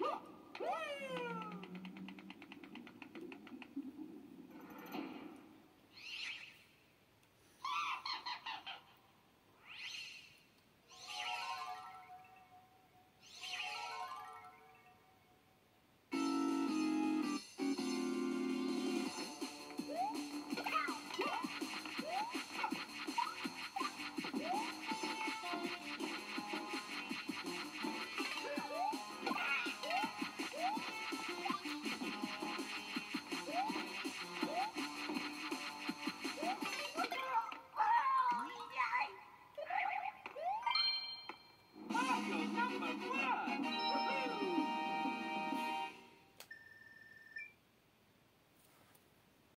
Huh? Michael number one.